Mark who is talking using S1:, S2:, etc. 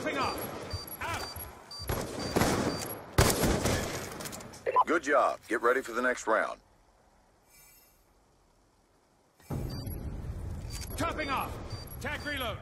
S1: Popping off. Out. Good job. Get ready for the next round.
S2: Topping off. Tack reload.